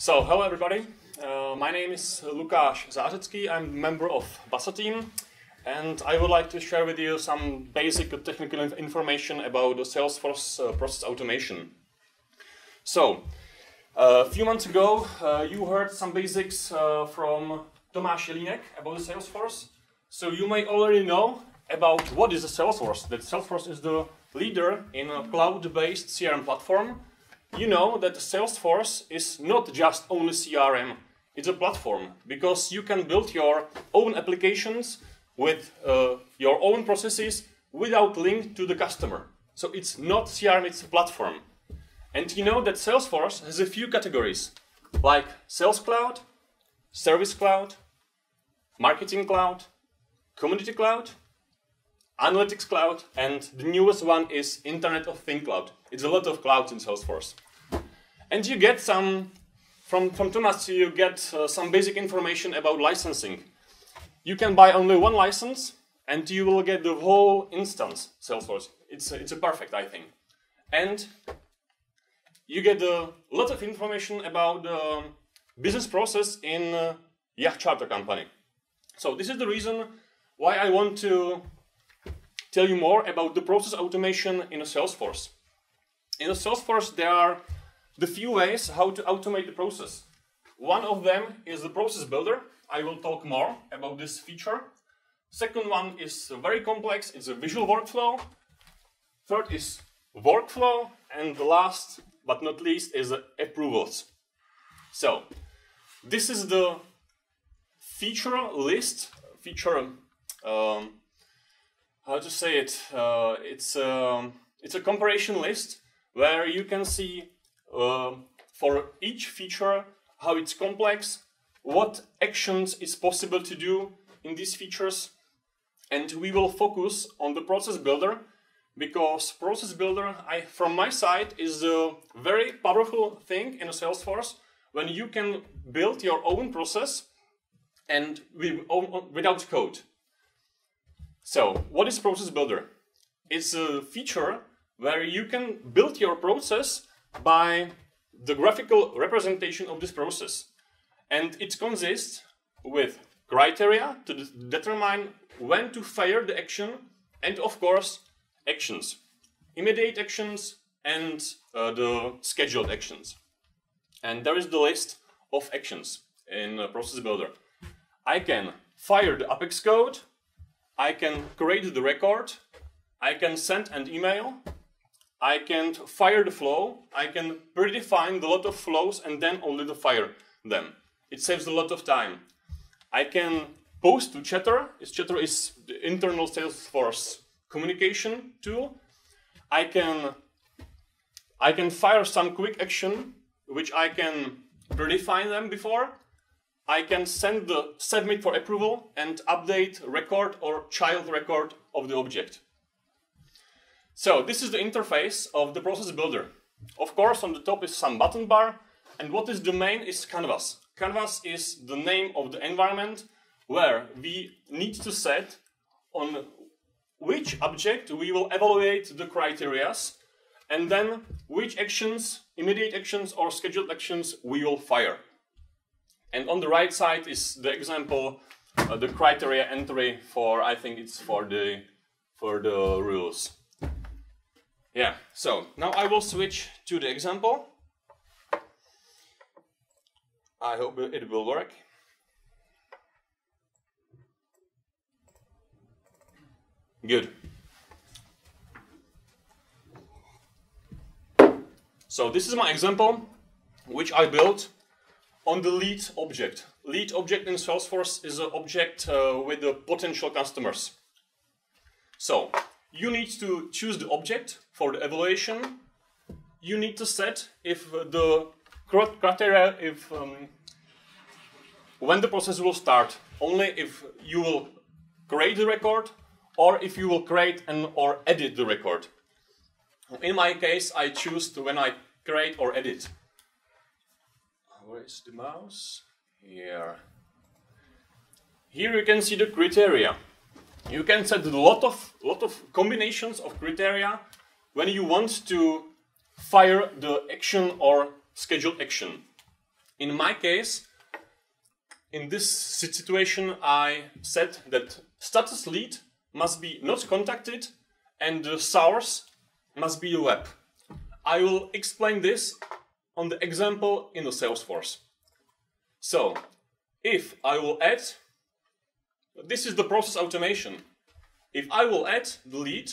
So, hello everybody. Uh, my name is Lukáš Zářecký. I'm a member of BASA team, and I would like to share with you some basic technical information about the Salesforce uh, process automation. So, uh, a few months ago, uh, you heard some basics uh, from Tomáš Jelínek about the Salesforce. So you may already know about what is a Salesforce. That Salesforce is the leader in a cloud-based CRM platform you know that Salesforce is not just only CRM, it's a platform because you can build your own applications with uh, your own processes without link to the customer. So it's not CRM, it's a platform. And you know that Salesforce has a few categories like Sales Cloud, Service Cloud, Marketing Cloud, Community Cloud, Analytics Cloud, and the newest one is Internet of Things Cloud. It's a lot of cloud in Salesforce. And you get some, from, from Thomas, you get uh, some basic information about licensing. You can buy only one license, and you will get the whole instance Salesforce. It's a, it's a perfect, I think. And you get a lot of information about the business process in uh, Yacht Charter Company. So this is the reason why I want to tell you more about the process automation in Salesforce. In Salesforce, there are the few ways how to automate the process. One of them is the process builder. I will talk more about this feature. Second one is very complex, it's a visual workflow. Third is workflow. And the last but not least is approvals. So, this is the feature list, feature um, how to say it? Uh, it's um, it's a comparison list where you can see uh, for each feature how it's complex, what actions is possible to do in these features, and we will focus on the process builder because process builder, I, from my side, is a very powerful thing in Salesforce when you can build your own process and without code. So, what is Process Builder? It's a feature where you can build your process by the graphical representation of this process. And it consists with criteria to determine when to fire the action and of course actions. Immediate actions and uh, the scheduled actions. And there is the list of actions in uh, Process Builder. I can fire the Apex code I can create the record, I can send an email, I can fire the flow, I can predefine the lot of flows and then only to fire them. It saves a lot of time. I can post to Chatter. Chatter is the internal Salesforce communication tool. I can I can fire some quick action which I can predefine them before I can send the submit for approval and update record or child record of the object. So this is the interface of the process builder. Of course, on the top is some button bar, and what is the main is Canvas. Canvas is the name of the environment where we need to set on which object we will evaluate the criterias, and then which actions, immediate actions or scheduled actions we will fire. And on the right side is the example, uh, the criteria entry for, I think it's for the, for the rules. Yeah, so now I will switch to the example. I hope it will work. Good. So this is my example, which I built on the lead object. Lead object in Salesforce is an object uh, with the potential customers. So you need to choose the object for the evaluation. You need to set if the criteria, if um, when the process will start, only if you will create the record or if you will create and or edit the record. In my case, I choose to when I create or edit where is the mouse? Here. Here you can see the criteria. You can set a lot of, lot of combinations of criteria when you want to fire the action or scheduled action. In my case, in this situation, I said that status lead must be not contacted and the source must be web. I will explain this on the example in the Salesforce. So, if I will add, this is the process automation. If I will add the lead,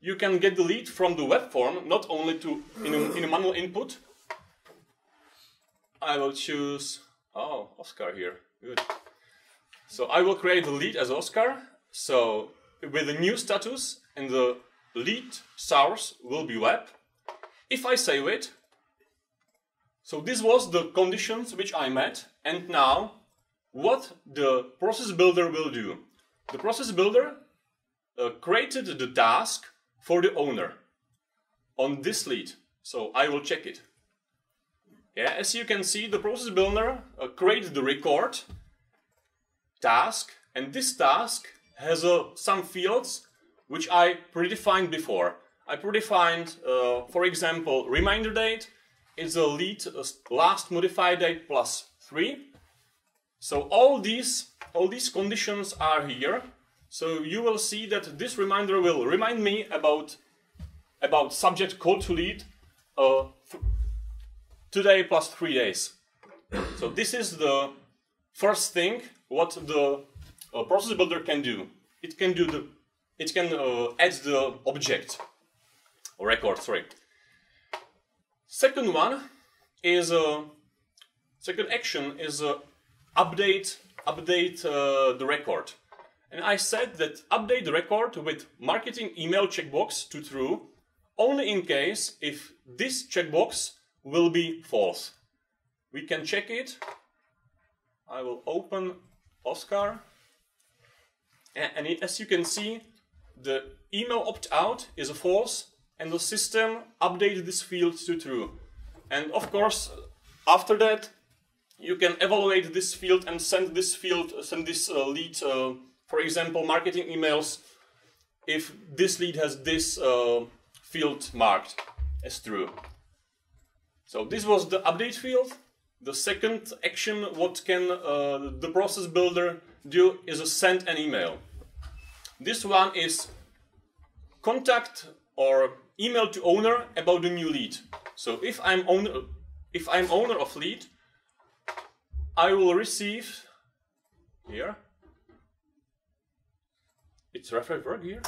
you can get the lead from the web form, not only to in a, in a manual input. I will choose, oh, Oscar here, good. So I will create the lead as Oscar. So with the new status and the lead source will be web. If I save it, so this was the conditions which I met, and now what the process builder will do. The process builder uh, created the task for the owner on this lead. So I will check it. Yeah, as you can see, the process builder uh, created the record task, and this task has uh, some fields which I predefined before. I predefined, uh, for example, reminder date is a lead uh, last modified date plus 3. So all these, all these conditions are here. So you will see that this reminder will remind me about, about subject call to lead uh, today plus 3 days. so this is the first thing what the uh, process builder can do. It can do the, it can uh, add the object or record, sorry. Second one is uh, second action is uh, update update uh, the record. And I said that update the record with marketing email checkbox to true only in case if this checkbox will be false. We can check it. I will open Oscar. And as you can see, the email opt-out is a false and the system updated this field to true. And of course, after that, you can evaluate this field and send this field, send this uh, lead, uh, for example, marketing emails, if this lead has this uh, field marked as true. So this was the update field. The second action, what can uh, the process builder do is send an email. This one is contact or email to owner about the new lead. So if I'm owner, if I'm owner of lead, I will receive here. It's refresh work here.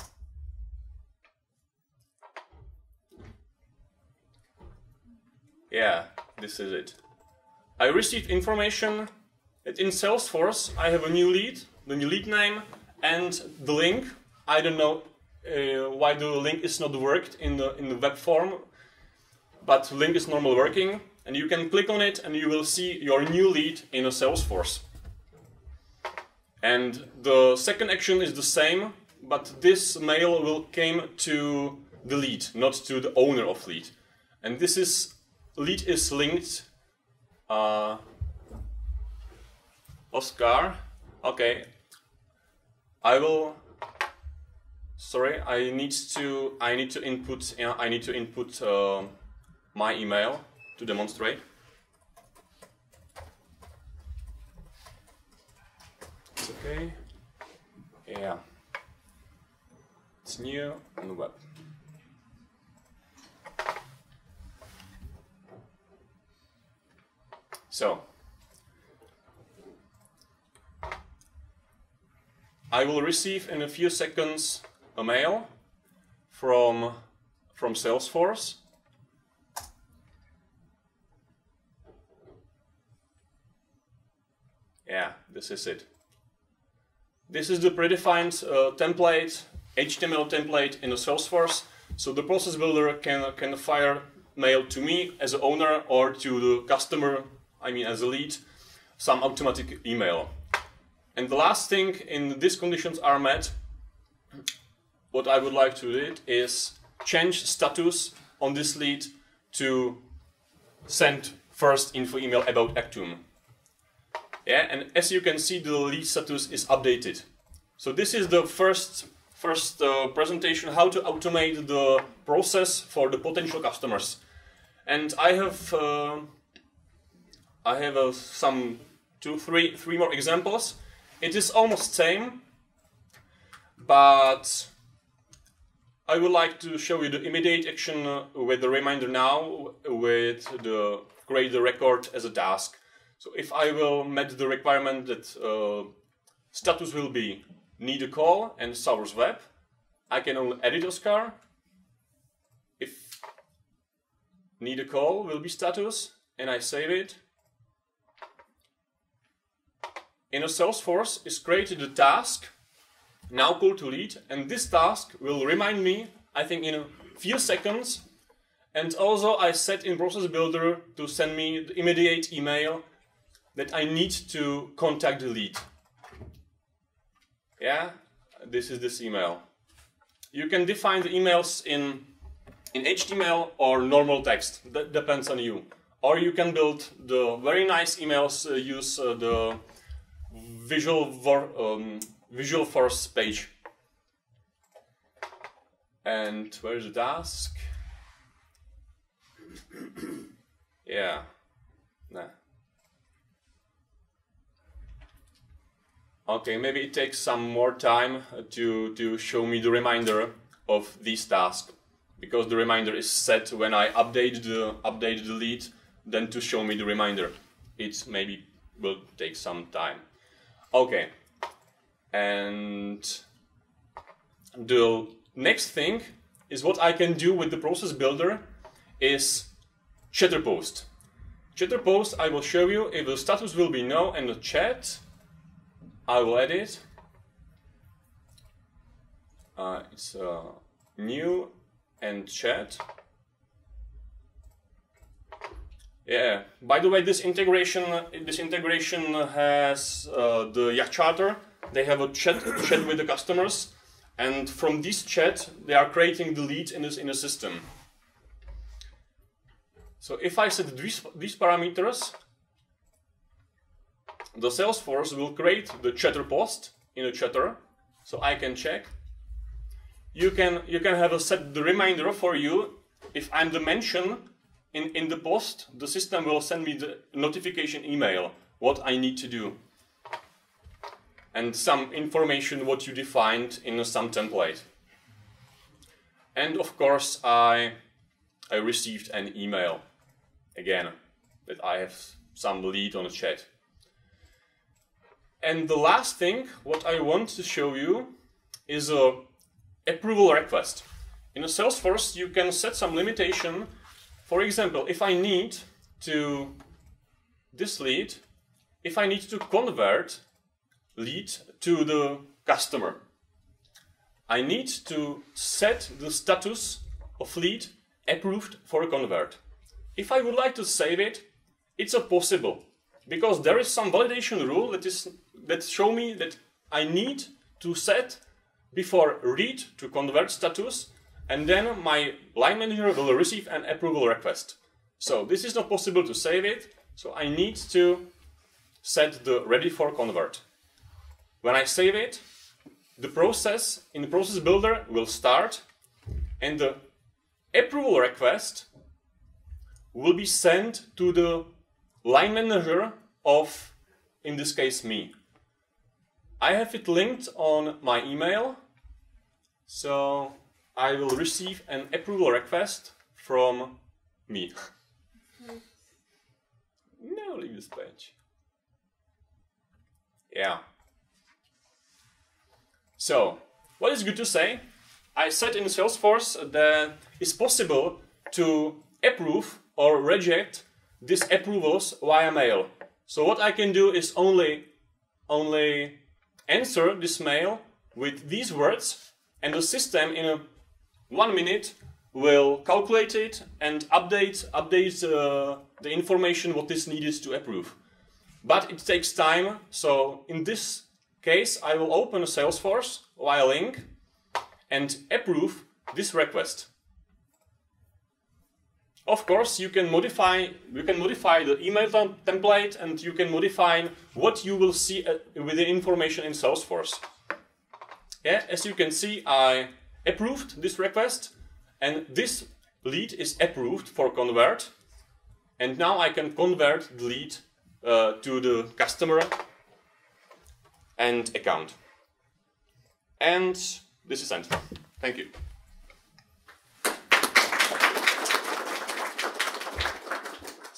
Yeah, this is it. I received information that in Salesforce I have a new lead, the new lead name, and the link. I don't know uh, why the link is not worked in the in the web form, but link is normal working, and you can click on it and you will see your new lead in a Salesforce. And the second action is the same, but this mail will came to the lead, not to the owner of lead. And this is lead is linked. Uh, Oscar, okay. I will. Sorry, I need to. I need to input. I need to input uh, my email to demonstrate. It's okay. Yeah. It's new on the web. So, I will receive in a few seconds a mail from, from Salesforce Yeah, this is it. This is the predefined uh, template, HTML template in the Salesforce. So the process builder can, can fire mail to me as an owner or to the customer, I mean as a lead, some automatic email. And the last thing in these conditions are met, what I would like to do is change status on this lead to send first info email about Actum. Yeah, and as you can see, the lead status is updated. So this is the first first uh, presentation how to automate the process for the potential customers. And I have uh, I have uh, some two, three, three more examples. It is almost same, but I would like to show you the immediate action uh, with the reminder now with the create the record as a task. So if I will met the requirement that uh, status will be need a call and source web, I can only edit Oscar. If need a call will be status and I save it. In a Salesforce is created a task now call to lead and this task will remind me I think in a few seconds and also I set in process builder to send me the immediate email that I need to contact the lead. Yeah, this is this email. You can define the emails in in HTML or normal text. That depends on you. Or you can build the very nice emails. Uh, use uh, the visual um, Visualforce page. And where's the task? yeah. Nah. Okay, maybe it takes some more time to, to show me the reminder of this task because the reminder is set when I update the update lead then to show me the reminder. It maybe will take some time. Okay. And the next thing is what I can do with the process builder is chatter post. Chatter post I will show you if the status will be no and the chat I will edit. Uh, it's uh, new and chat. Yeah. By the way, this integration this integration has uh, the Yachtcharter. They have a chat chat with the customers, and from this chat they are creating the lead in this in a system. So if I set these these parameters, the Salesforce will create the chatter post in a chatter, so I can check. You can you can have a set the reminder for you if I'm the mention in, in the post, the system will send me the notification email, what I need to do. And some information what you defined in some template. And of course, I, I received an email, again, that I have some lead on the chat. And the last thing, what I want to show you is a approval request. In a Salesforce, you can set some limitation for example, if I need to this lead, if I need to convert lead to the customer, I need to set the status of lead approved for a convert. If I would like to save it, it's a possible because there is some validation rule that is that show me that I need to set before read to convert status and then my line manager will receive an approval request. So this is not possible to save it, so I need to set the ready for convert. When I save it, the process in the process builder will start and the approval request will be sent to the line manager of, in this case, me. I have it linked on my email, so I will receive an approval request from me. no, leave this page. Yeah. So, what is good to say? I said in Salesforce that it's possible to approve or reject these approvals via mail. So what I can do is only only answer this mail with these words and the system in a one minute will calculate it and update update uh, the information what is needed to approve. But it takes time, so in this case I will open a Salesforce via link and approve this request. Of course, you can modify you can modify the email template and you can modify what you will see uh, with the information in Salesforce. Yeah, as you can see, I approved this request and this lead is approved for convert and now I can convert the lead uh, to the customer and account. And this is end. Thank you.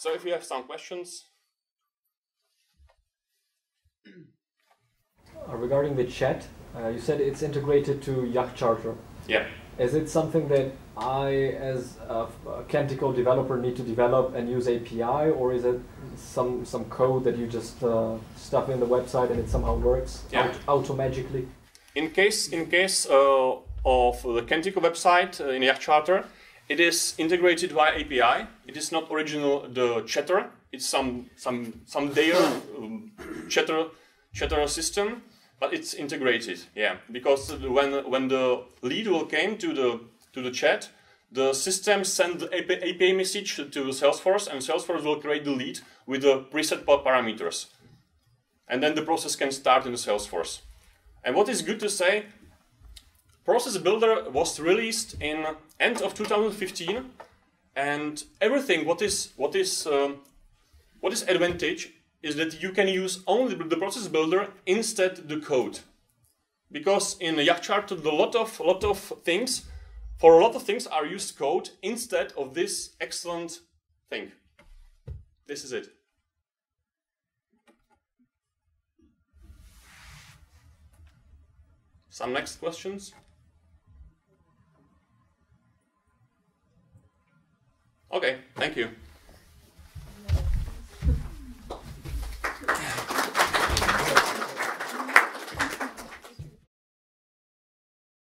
So if you have some questions. Uh, regarding the chat, uh, you said it's integrated to Yachtcharter. Yeah. Is it something that I, as a Kentico developer, need to develop and use API, or is it some some code that you just uh, stuff in the website and it somehow works yeah. auto magically? In case in case uh, of the Kentico website uh, in Yachtcharter, it is integrated via API. It is not original the chatter. It's some some some their um, chatter chatter system but it's integrated. Yeah, because when when the lead will came to the to the chat, the system send the API message to Salesforce, and Salesforce will create the lead with the preset parameters, and then the process can start in Salesforce. And what is good to say, Process Builder was released in end of 2015, and everything what is what is um, what is advantage is that you can use only the process builder instead the code. Because in Yachtchart, a lot of lot of things, for a lot of things are used code instead of this excellent thing. This is it. Some next questions? Okay, thank you.